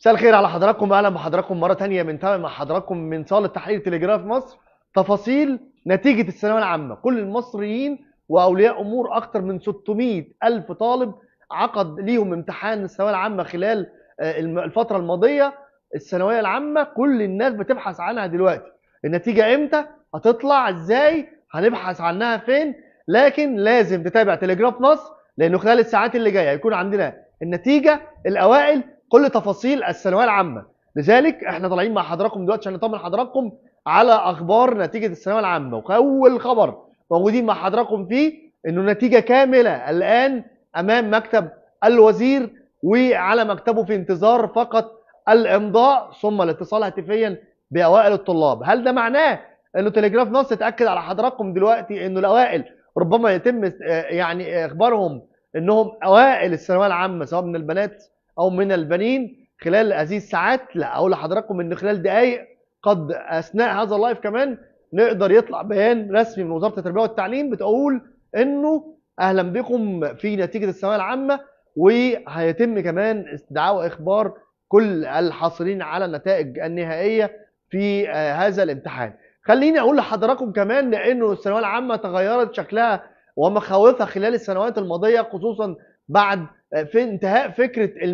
مساء الخير على حضراتكم واهلا بحضراتكم مرة تانية من تابع مع حضراتكم من صالة تحرير تلجراف مصر. تفاصيل نتيجة الثانوية العامة. كل المصريين وأولياء أمور أكثر من 600 ألف طالب عقد ليهم امتحان الثانوية العامة خلال آه، الفترة الماضية. الثانوية العامة كل الناس بتبحث عنها دلوقتي. النتيجة إمتى؟ هتطلع إزاي؟ هنبحث عنها فين؟ لكن لازم تتابع تلجراف مصر لأنه خلال الساعات اللي جاية هيكون عندنا النتيجة الأوائل كل تفاصيل الثانوية العامة. لذلك إحنا طالعين مع حضراتكم دلوقتي عشان نطمن حضراتكم على أخبار نتيجة الثانوية العامة. وأول خبر موجودين مع حضراتكم فيه إنه النتيجه كاملة الآن أمام مكتب الوزير وعلى مكتبه في انتظار فقط الإمضاء ثم الاتصال هاتفيا بأوائل الطلاب. هل ده معناه إنه تلجراف مصر تاكد على حضراتكم دلوقتي إنه الأوائل ربما يتم آه، يعني إخبارهم إنهم أوائل الثانوية العامة سواء من البنات أو من البنين خلال هذه الساعات. لا أقول لحضراتكم إن خلال دقائق قد أثناء هذا اللايف كمان نقدر يطلع بيان رسمي من وزارة التربية والتعليم بتقول إنه أهلا بكم في نتيجة الثانوية العامة وهيتم كمان استدعاء وإخبار كل الحاصلين على النتائج النهائية في آه، هذا الامتحان. خليني أقول لحضراتكم كمان لأنه الثانوية العامة تغيرت شكلها ومخاوفها خلال السنوات الماضية خصوصا بعد في انتهاء فكرة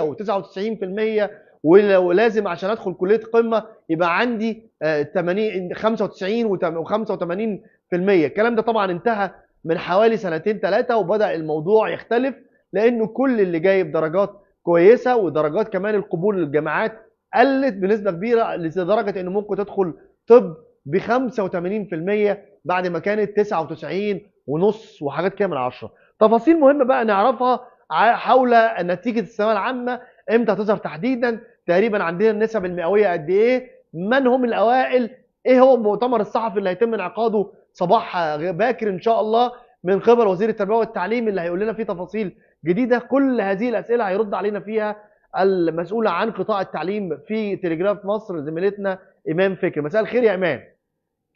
وتسعة في المية ولازم عشان أدخل كلية قمة يبقى عندي آه، 80 95 و85 في المية. الكلام ده طبعا انتهى من حوالي سنتين ثلاثة وبدأ الموضوع يختلف لأنه كل اللي جايب درجات كويسة ودرجات كمان القبول للجامعات قلت بنسبة كبيرة لدرجة إنه ممكن تدخل طب ب 85% بعد ما كانت 99 ونص وحاجات كده من عشرة. تفاصيل مهمة بقى نعرفها حول نتيجة الثانوية العامة إمتى هتظهر تحديدا؟ تقريبا عندنا النسب المئوية قد إيه؟ من هم الأوائل؟ إيه هو المؤتمر الصحفي اللي هيتم انعقاده صباح باكر إن شاء الله من قبل وزير التربية والتعليم اللي هيقول لنا فيه تفاصيل جديدة؟ كل هذه الأسئلة هيرد علينا فيها المسؤوله عن قطاع التعليم في تلجراف مصر زميلتنا ايمان فكري. مساء الخير يا ايمان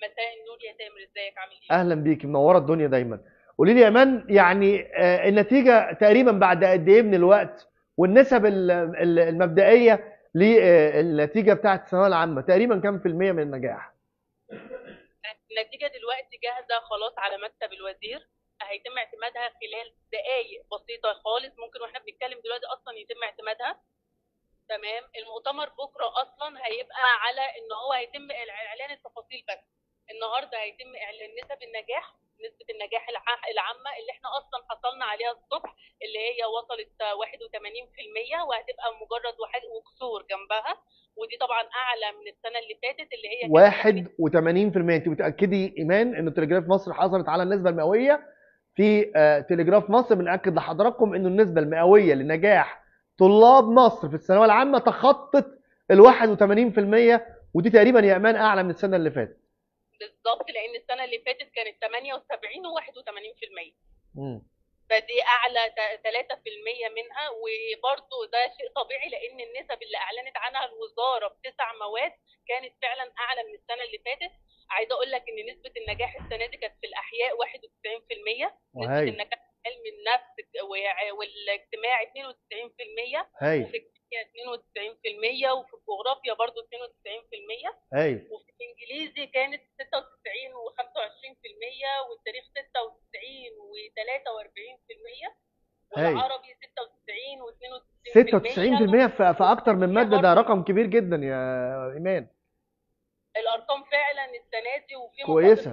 مساء النور يا تامر إزيك؟ عامل إيه؟ أهلا بيك. منورة الدنيا دايما. قولي لي يا ايمان يعني آه، النتيجة تقريبا بعد قد إيه من الوقت والنسب ال- ال- المبدئية للنتيجه بتاعه الثانوية العامة؟ تقريبا كام في المية من النجاح؟ النتيجة دلوقتي جاهزة خلاص على مكتب الوزير هيتم اعتمادها خلال دقايق بسيطة خالص ممكن وإحنا بنتكلم دلوقتي أصلا يتم اعتمادها. تمام؟ المؤتمر بكرة أصلا هيبقى على إن هو هيتم إعلان التفاصيل بس. النهارده هيتم إعلان نسب النجاح نسبة النجاح الع- العامة اللي إحنا أصلا حصلنا عليها الصبح اللي هي وصلت 81% وهتبقى مجرد واحد وكسور جنبها. ودي طبعا أعلى من السنة اللي فاتت اللي هي كانت 81% انت متأكدي إيمان إن تلجراف مصر حصلت على النسبة المئوية؟ في آه، تلجراف مصر بنأكد لحضراتكم إنه النسبة المئوية لنجاح طلاب مصر في الثانوية العامة تخطت ال 81% ودي تقريبا يا إيمان أعلى من السنة اللي فاتت. بالظبط لأن السنة اللي فاتت كانت 78 و81% مم. فدي أعلى ت- 3% منها وبرضه ده شيء طبيعي لأن النسب اللي أعلنت عنها الوزارة بتسع مواد كانت فعلا أعلى من السنة اللي فاتت. عايزة أقول لك إن نسبة النجاح السنة دي كانت في الأحياء 91% نسبة وهاي النجاح علم النفس وع- والاجتماع 92% هاي وفي الكيمياء 92% وفي الجغرافيا برضه 92% هاي وفي الإنجليزي كانت 96 و25% والتاريخ 96 و43% هاي. والعربي 96 و62% 96% في أكتر من مادة ده رقم كبير جدا يا إيمان الأرقام فعلا السنة دي وفي كويسة.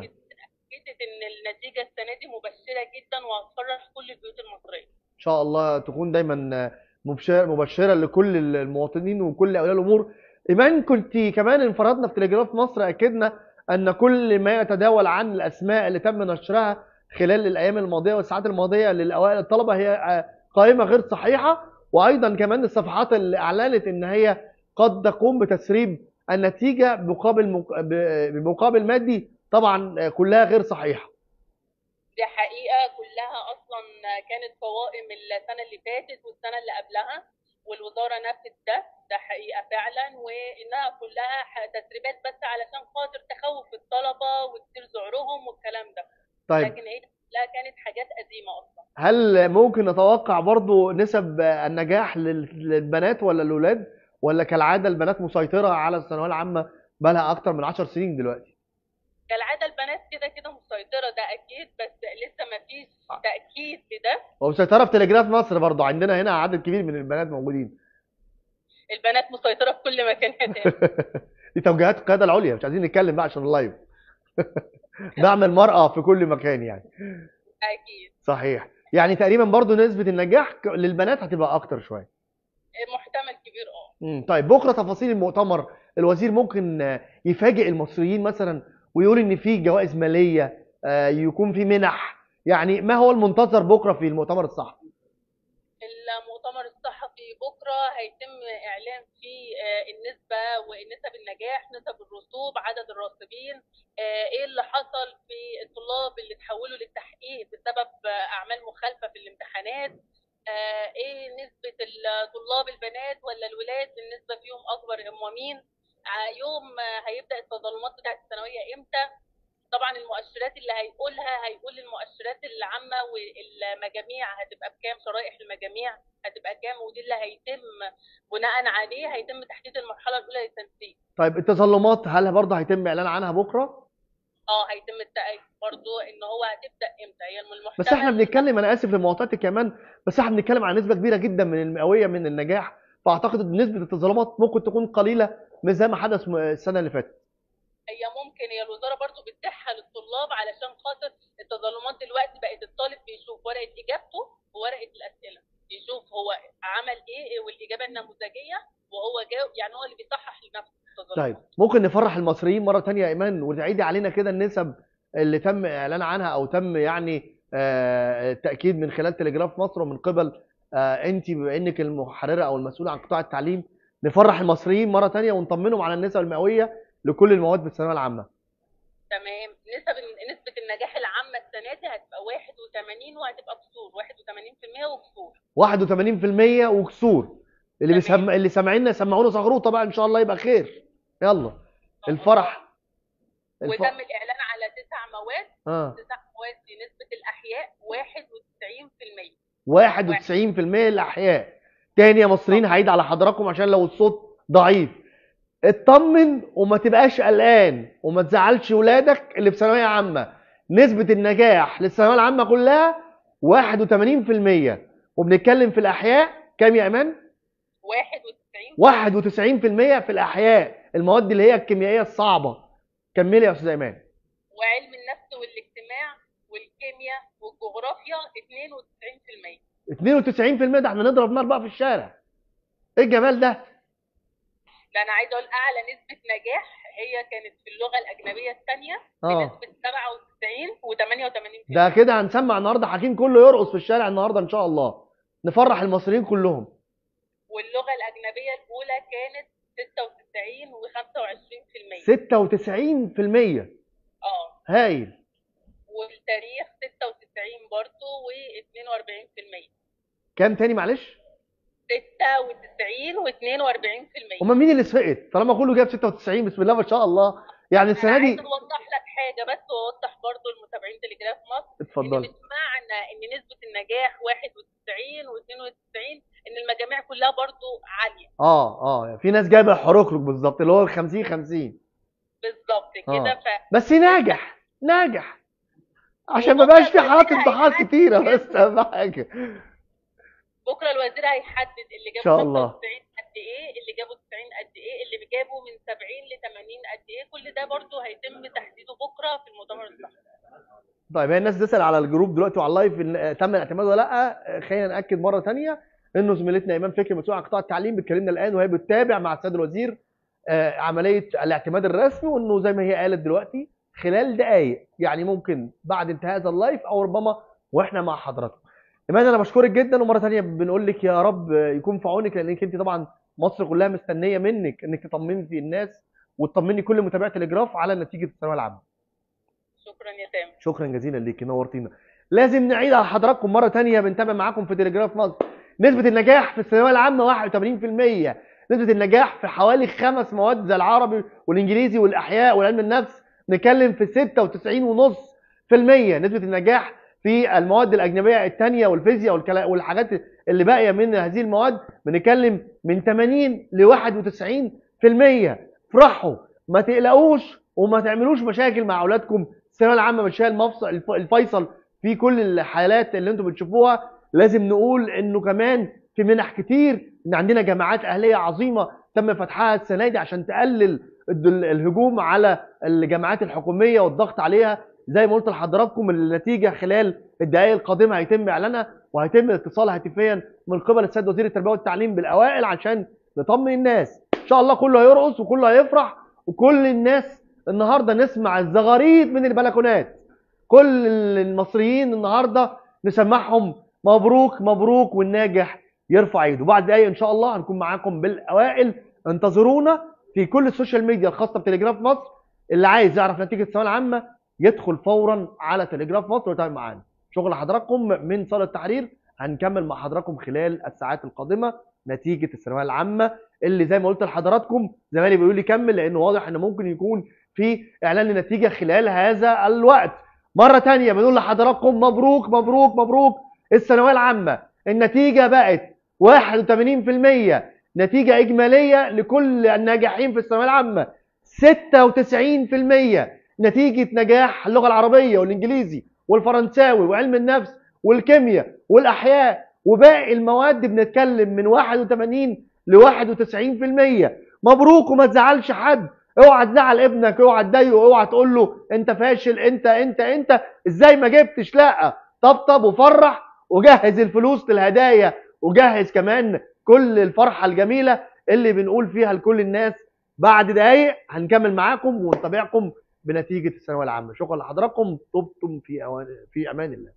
اكدت إن النتيجة السنة دي مبشرة جدا وهتفرح كل البيوت المصرية. إن شاء الله تكون دايما مبشر مبشرة لكل المواطنين وكل أولياء الأمور. إيمان كنت كمان انفردنا في تلجراف مصر أكدنا أن كل ما يتداول عن الأسماء اللي تم نشرها خلال الأيام الماضية والساعات الماضية للأوائل الطلبة هي آه، قائمة غير صحيحة. وأيضا كمان الصفحات اللي أعلنت إن هي قد تقوم بتسريب النتيجة بمقابل مق- ب- بمقابل مادي طبعا آه، كلها غير صحيحة. دي حقيقة. كلها أصلا كانت قوائم السنة اللي فاتت والسنة اللي قبلها والوزارة نفت ده. ده حقيقة فعلا وإنها كلها تسريبات بس علشان خاطر تخوف الطلبة وتثير ذعرهم والكلام ده. طيب. لكن هي لا كانت حاجات قديمة أصلا. هل ممكن نتوقع برضو نسب النجاح لل- للبنات ولا الولاد ولا كالعادة البنات مسيطرة على الثانوية العامة بقالها أكتر من 10 سنين دلوقتي؟ كالعادة البنات كده كده مسيطرة ده أكيد بس لسه ما فيش تأكيد لده ومسيطرة في تلجراف مصر برضو عندنا هنا عدد كبير من البنات موجودين. البنات مسيطرة في كل مكان يا تامر دي توجيهات القيادة العليا مش عايزين نتكلم بقى عشان اللايف دعم المراه في كل مكان يعني. أكيد. صحيح. يعني تقريبا برضو نسبة النجاح للبنات هتبقى أكتر شوية. محتمل كبير آه. طيب بكرة تفاصيل المؤتمر الوزير ممكن آه، يفاجئ المصريين مثلا ويقول إن في جوائز مالية آه، يكون في منح. يعني ما هو المنتظر بكرة في المؤتمر الصحفي؟ المؤتمر الصحفي بكرة هيتم إعلان فيه آه، النسبة ونسب النجاح نسب الرسوب عدد الراصبين آه، إيه اللي حصل في الطلاب اللي تحولوا للتحقيق بسبب أعمال مخالفة في الامتحانات؟ إيه نسبة الطلاب البنات ولا الولاد النسبة فيهم أكبر هم مين آه، يوم هيبدأ التظلمات بتاعت الثانوية إمتى؟ طبعا المؤشرات اللي هيقولها هيقول المؤشرات العامة والمجاميع هتبقى بكام؟ شرائح المجاميع هتبقى كام؟ ودي اللي هيتم بناء عليه هيتم تحديد المرحلة الأولى للتنسيق. طيب التظلمات هل برضه هيتم إعلان عنها بكرة؟ آه هيتم التأكيد برضو إن هو هتبدأ إمتى؟ هي من المحتمل بس إحنا بنتكلم أنا آسف لمقاطعتك كمان بس إحنا بنتكلم عن نسبة كبيرة جدا من المئوية من النجاح فأعتقد إن نسبة التظلمات ممكن تكون قليلة مش زي ما حدث السنة اللي فاتت. هي ممكن هي الوزارة برضو بتتيحها للطلاب علشان خاطر التظلمات دلوقتي بقت الطالب بيشوف ورقة إجابته وورقة الأسئلة. يشوف هو عمل إيه والإجابة النموذجية وهو جاوب يعني هو اللي بيصحح لنفسه التظلمات. طيب ممكن نفرح المصريين مرة تانية يا إيمان وتعيدي علينا كده النسب اللي تم إعلان عنها أو تم يعني آه، التأكيد من خلال تلجراف مصر ومن قبل انت بما انك المحررة أو المسؤولة عن قطاع التعليم نفرح المصريين مرة تانية ونطمنهم على النسب المئوية لكل المواد في الثانوية العامة. تمام. نسب نسبة النجاح العامة السنة دي هتبقى 81 وهتبقى كسور 81% وكسور 81% وكسور. اللي. بيسمع اللي سامعينا يسمعونا زغروطه بقى إن شاء الله يبقى خير. يلا. الفرح. الف... وتم الإعلان على تسع مواد. آه. تسع مواد في نسبه الاحياء 91% 91% الاحياء تاني يا مصريين هعيد على حضراتكم عشان لو الصوت ضعيف. اطمن وما تبقاش قلقان وما تزعلش ولادك اللي في ثانوية عامة. نسبة النجاح للثانوية العامة كلها 81% وبنتكلم في الأحياء. كام يا إيمان؟ 91 91% في الأحياء. المواد اللي هي الكيميائية الصعبة. كملي يا أستاذ إيمان. وعلم النفس والاجتماع والكيمياء والجغرافيا 92% 92% ده إحنا نضرب نار بقى في الشارع. إيه الجمال ده؟ ده أنا عايزة أقول اعلى نسبة نجاح هي كانت في اللغة الأجنبية الثانية بنسبه 97 و88% ده كده هنسمع النهارده حكيم كله يرقص في الشارع النهارده إن شاء الله. نفرح المصريين كلهم. واللغة الأجنبية الأولى كانت 96 و25% 96% آه. هايل. والتاريخ 96 برضه و42% كام تاني معلش؟ 96 و42% هما مين اللي سقط طالما كله جاب 96 بسم الله ما شاء الله. يعني السنة دي عايزة أوضح لك حاجة بس وأوضح برضو المتابعين تليجراف مصر. اتفضل. مش معنى إن نسبة النجاح 91 و92 إن المجاميع كلها برضو عالية. آه آه في ناس جايبة حركرك بالظبط اللي هو 50 50 بالظبط كده آه. ف بس ناجح ناجح. عشان ما بقاش في حالات امتحانات كتيرة بس أهم حاجة. بكرة الوزير هيحدد اللي الله. 96 قد إيه اللي جابوا 90 قد إيه اللي جابوا من 70 ل 80 قد إيه كل ده برضو هيتم تحديده بكرة في المؤتمر الصحفي طيب هي الناس بتسال على ال group دلوقتي وعلى ال live آه، تم الاعتماد ولا لأ. خلينا نأكد مرة ثانية إنه زميلتنا ايمان فكري مسؤول عن قطاع التعليم بتكلمنا الآن وهي بتتابع مع السيد الوزير آه، عملية الاعتماد الرسمي وإنه زي ما هي قالت دلوقتي خلال دقائق يعني ممكن بعد انتهاء هذا ال live أو ربما وإحنا مع حضراتكم. ايمان أنا بشكرك جدا؟ ومرة ثانية بنقول لك يا رب يكون في عونك لأنك أنت طبعا مصر كلها مستنية منك إنك تطمني في الناس وتطمني كل متابعي تلجراف على نتيجة الثانوية العامة. شكرا يا تامر. شكرا جزيلا ليك نورتينا لازم نعيد على حضراتكم مرة تانية بنتابع معاكم في تلجراف مصر نسبة النجاح في الثانوية العامة 81% نسبة النجاح في حوالي خمس مواد زي العربي والإنجليزي والأحياء وعلم النفس نتكلم في 96.5% نسبة النجاح في المواد الأجنبية الثانية والفيزياء والحاجات اللي باقية من هذه المواد بنتكلم من 80 ل 91% افرحوا ما تقلقوش وما تعملوش مشاكل مع أولادكم. الثانوية العامة مش المفصل الف- الفيصل في كل الحالات اللي أنتم بتشوفوها. لازم نقول إنه كمان في منح كتير. إن عندنا جامعات أهلية عظيمة تم فتحها السنة دي عشان تقلل الهجوم على الجامعات الحكومية والضغط عليها. زي ما قلت لحضراتكم النتيجة خلال الدقائق القادمة هيتم إعلانها وهيتم الاتصال هاتفيا من قبل السيد وزير التربية والتعليم بالأوائل عشان نطمن الناس. إن شاء الله كله هيرقص وكله هيفرح وكل الناس النهارده نسمع الزغاريد من البلكونات. كل المصريين النهارده نسمعهم مبروك مبروك والناجح يرفع ايده بعد دقايق إن شاء الله هنكون معاكم بالأوائل. انتظرونا في كل ال social media الخاصة بتليجراف مصر. اللي عايز يعرف نتيجة الثانوية العامة يدخل فورا على تليجراف مصر ويتابع معانا. شغل حضراتكم من صالة التحرير هنكمل مع حضراتكم خلال الساعات القادمة نتيجة الثانوية العامة اللي زي ما قلت لحضراتكم زمايلي بيقولوا لي كمل لأنه واضح إن ممكن يكون في إعلان النتيجه خلال هذا الوقت. مرة تانية بنقول لحضراتكم مبروك مبروك مبروك. الثانوية العامة النتيجة بقت 81% نتيجة إجمالية لكل الناجحين في الثانوية العامة 96% نتيجة نجاح اللغة العربية والإنجليزي والفرنساوي وعلم النفس والكيمياء والأحياء وباقي المواد بنتكلم من 81 ل 91% مبروك وما تزعلش حد. اوعى تزعل ابنك اوعى تضايقه اوعى تقول له انت فاشل انت انت انت. إزاي ما جبتش؟ لا. طبطب وفرح وجهز الفلوس للهدايا وجهز كمان كل الفرحة الجميلة اللي بنقول فيها لكل الناس. بعد دقايق هنكمل معاكم ونتابعكم بنتيجة الثانوية العامة. شكرا لحضراتكم طبتم في أوان... في أمان الله.